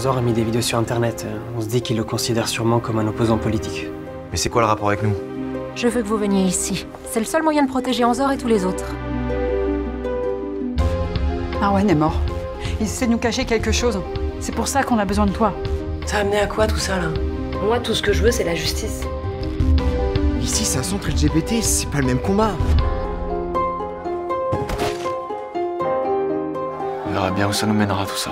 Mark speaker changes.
Speaker 1: Anzor a mis des vidéos sur internet. On se dit qu'il le considère sûrement comme un opposant politique.
Speaker 2: Mais c'est quoi le rapport avec nous?
Speaker 3: Je veux que vous veniez ici. C'est le seul moyen de protéger Anzor et tous les autres.
Speaker 4: Arwen est mort. Il essaie de nous cacher quelque chose. C'est pour ça qu'on a besoin de toi.
Speaker 5: Ça a amené à quoi tout ça là? Moi, tout ce que je veux, c'est la justice.
Speaker 2: Ici, c'est un centre LGBT, c'est pas le même combat.
Speaker 6: On verra bien où ça nous mènera tout ça.